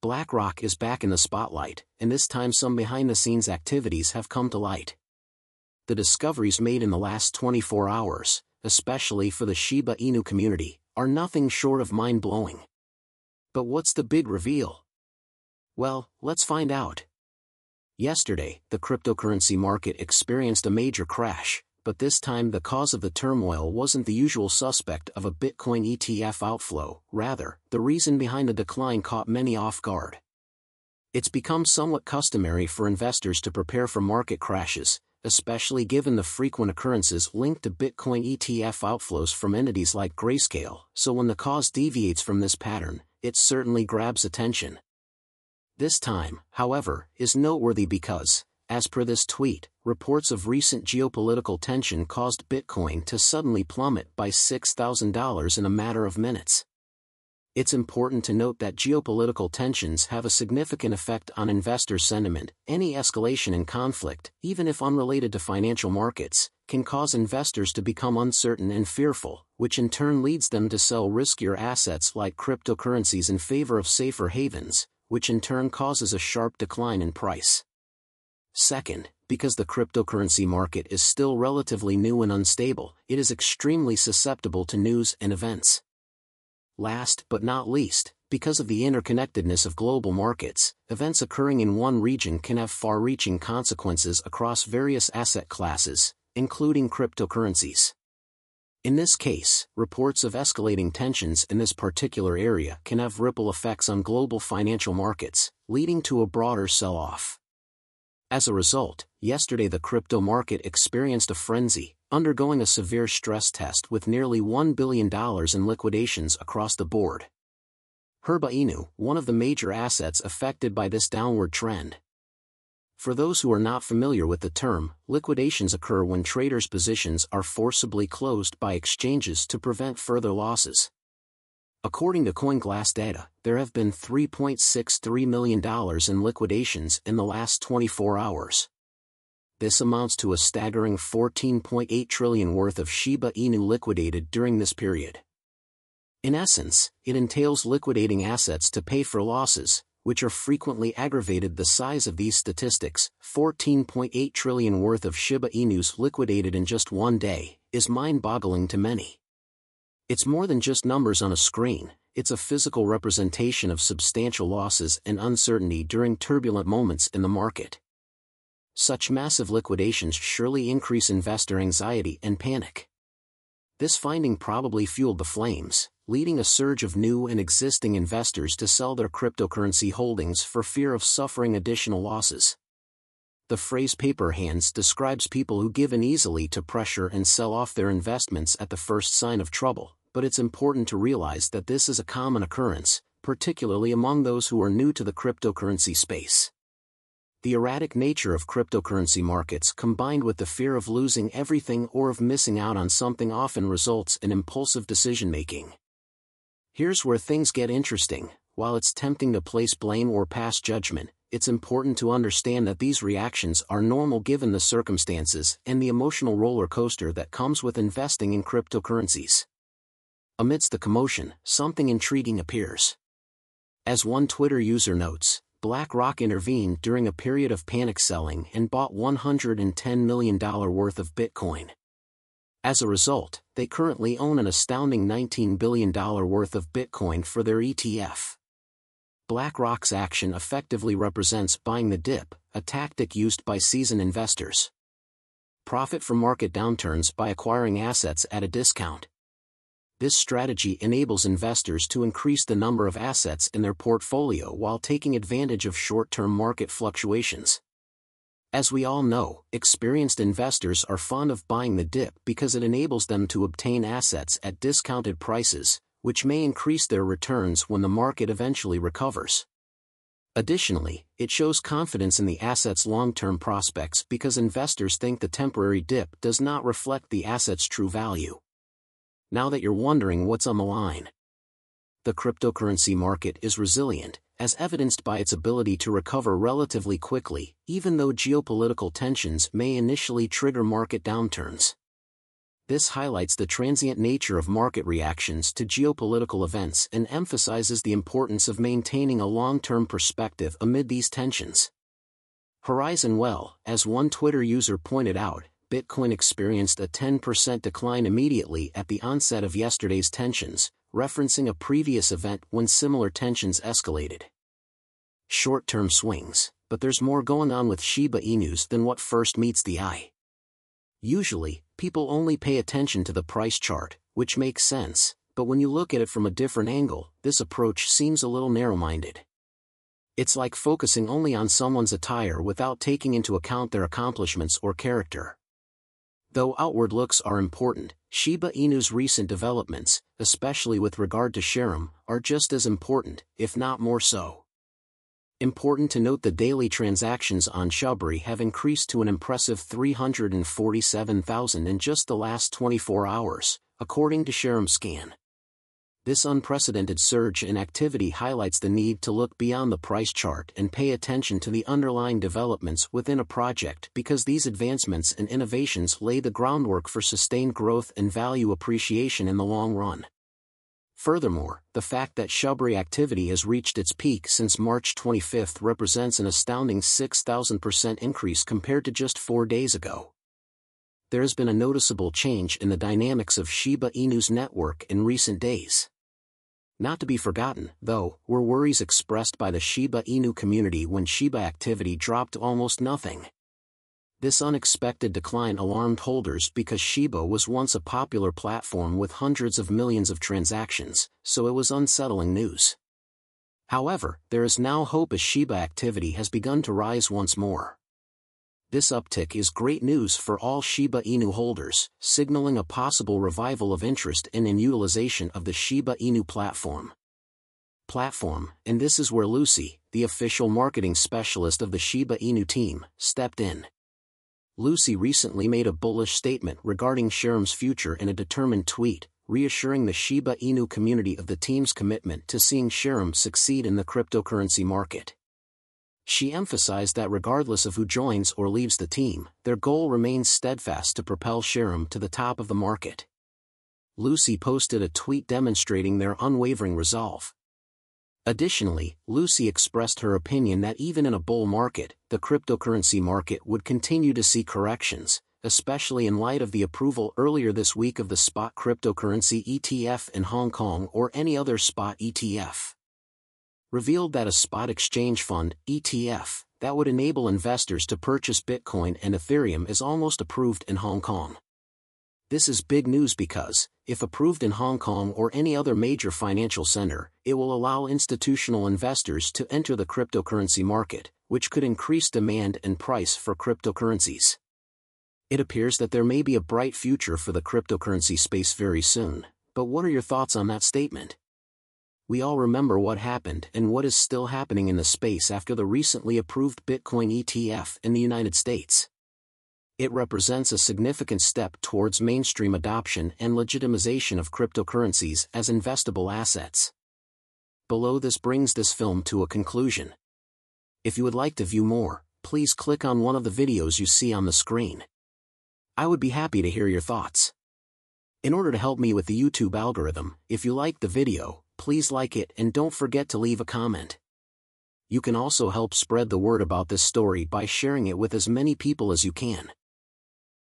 BlackRock is back in the spotlight, and this time some behind-the-scenes activities have come to light. The discoveries made in the last 24 hours, especially for the Shiba Inu community, are nothing short of mind-blowing. But what's the big reveal? Well, let's find out. Yesterday, the cryptocurrency market experienced a major crash, but this time the cause of the turmoil wasn't the usual suspect of a Bitcoin ETF outflow, rather, the reason behind the decline caught many off guard. It's become somewhat customary for investors to prepare for market crashes, especially given the frequent occurrences linked to Bitcoin ETF outflows from entities like Grayscale, so when the cause deviates from this pattern, it certainly grabs attention. This time, however, is noteworthy because, as per this tweet, reports of recent geopolitical tension caused Bitcoin to suddenly plummet by $6,000 in a matter of minutes. It's important to note that geopolitical tensions have a significant effect on investor sentiment. Any escalation in conflict, even if unrelated to financial markets, can cause investors to become uncertain and fearful, which in turn leads them to sell riskier assets like cryptocurrencies in favor of safer havens, which in turn causes a sharp decline in price. Second, because the cryptocurrency market is still relatively new and unstable, it is extremely susceptible to news and events. Last but not least, because of the interconnectedness of global markets, events occurring in one region can have far-reaching consequences across various asset classes, including cryptocurrencies. In this case, reports of escalating tensions in this particular area can have ripple effects on global financial markets, leading to a broader sell-off. As a result, yesterday the crypto market experienced a frenzy, undergoing a severe stress test with nearly $1 billion in liquidations across the board. Shiba Inu, one of the major assets affected by this downward trend. For those who are not familiar with the term, liquidations occur when traders' positions are forcibly closed by exchanges to prevent further losses. According to CoinGlass data, there have been $3.63 million in liquidations in the last 24 hours. This amounts to a staggering 14.8 trillion worth of Shiba Inu liquidated during this period. In essence, it entails liquidating assets to pay for losses, which are frequently aggravated the size of these statistics, 14.8 trillion worth of Shiba Inus liquidated in just one day, is mind-boggling to many. It's more than just numbers on a screen, it's a physical representation of substantial losses and uncertainty during turbulent moments in the market. Such massive liquidations surely increase investor anxiety and panic. This finding probably fueled the flames, leading a surge of new and existing investors to sell their cryptocurrency holdings for fear of suffering additional losses. The phrase paper hands describes people who give in easily to pressure and sell off their investments at the first sign of trouble but it's important to realize that this is a common occurrence, particularly among those who are new to the cryptocurrency space. The erratic nature of cryptocurrency markets combined with the fear of losing everything or of missing out on something often results in impulsive decision-making. Here's where things get interesting, while it's tempting to place blame or pass judgment, it's important to understand that these reactions are normal given the circumstances and the emotional roller coaster that comes with investing in cryptocurrencies. Amidst the commotion, something intriguing appears. As one Twitter user notes, BlackRock intervened during a period of panic selling and bought $110 million worth of Bitcoin. As a result, they currently own an astounding $19 billion worth of Bitcoin for their ETF. BlackRock's action effectively represents buying the dip, a tactic used by seasoned investors. Profit from market downturns by acquiring assets at a discount this strategy enables investors to increase the number of assets in their portfolio while taking advantage of short-term market fluctuations. As we all know, experienced investors are fond of buying the dip because it enables them to obtain assets at discounted prices, which may increase their returns when the market eventually recovers. Additionally, it shows confidence in the asset's long-term prospects because investors think the temporary dip does not reflect the asset's true value now that you're wondering what's on the line. The cryptocurrency market is resilient, as evidenced by its ability to recover relatively quickly, even though geopolitical tensions may initially trigger market downturns. This highlights the transient nature of market reactions to geopolitical events and emphasizes the importance of maintaining a long-term perspective amid these tensions. Horizon Well, as one Twitter user pointed out, Bitcoin experienced a 10% decline immediately at the onset of yesterday's tensions, referencing a previous event when similar tensions escalated. Short-term swings, but there's more going on with Shiba Inus than what first meets the eye. Usually, people only pay attention to the price chart, which makes sense, but when you look at it from a different angle, this approach seems a little narrow-minded. It's like focusing only on someone's attire without taking into account their accomplishments or character. Though outward looks are important, Shiba Inu's recent developments, especially with regard to Shibarium, are just as important, if not more so. Important to note the daily transactions on Shibarium have increased to an impressive 347,000 in just the last 24 hours, according to Shibarium Scan. This unprecedented surge in activity highlights the need to look beyond the price chart and pay attention to the underlying developments within a project because these advancements and innovations lay the groundwork for sustained growth and value appreciation in the long run. Furthermore, the fact that Shibarium activity has reached its peak since March 25 represents an astounding 6,000% increase compared to just four days ago. There has been a noticeable change in the dynamics of Shiba Inu's network in recent days. Not to be forgotten, though, were worries expressed by the Shiba Inu community when Shiba activity dropped almost nothing. This unexpected decline alarmed holders because Shiba was once a popular platform with hundreds of millions of transactions, so it was unsettling news. However, there is now hope as Shiba activity has begun to rise once more. This uptick is great news for all Shiba Inu holders, signaling a possible revival of interest in and utilization of the Shiba Inu platform. Platform, and this is where Lucy, the official marketing specialist of the Shiba Inu team, stepped in. Lucy recently made a bullish statement regarding Shibarium's future in a determined tweet, reassuring the Shiba Inu community of the team's commitment to seeing Shibarium succeed in the cryptocurrency market. She emphasized that regardless of who joins or leaves the team, their goal remains steadfast to propel Shibarium to the top of the market. Lucy posted a tweet demonstrating their unwavering resolve, Additionally, Lucy expressed her opinion that even in a bull market, the cryptocurrency market would continue to see corrections, especially in light of the approval earlier this week of the spot cryptocurrency ETF in Hong Kong or any other spot ETF. Revealed that a spot exchange fund, ETF, that would enable investors to purchase Bitcoin and Ethereum is almost approved in Hong Kong. This is big news because, if approved in Hong Kong or any other major financial center, it will allow institutional investors to enter the cryptocurrency market, which could increase demand and price for cryptocurrencies. It appears that there may be a bright future for the cryptocurrency space very soon, but what are your thoughts on that statement? We all remember what happened and what is still happening in the space after the recently approved Bitcoin ETF in the United States it represents a significant step towards mainstream adoption and legitimization of cryptocurrencies as investable assets. Below this brings this film to a conclusion. If you would like to view more, please click on one of the videos you see on the screen. I would be happy to hear your thoughts. In order to help me with the YouTube algorithm, if you like the video, please like it and don't forget to leave a comment. You can also help spread the word about this story by sharing it with as many people as you can.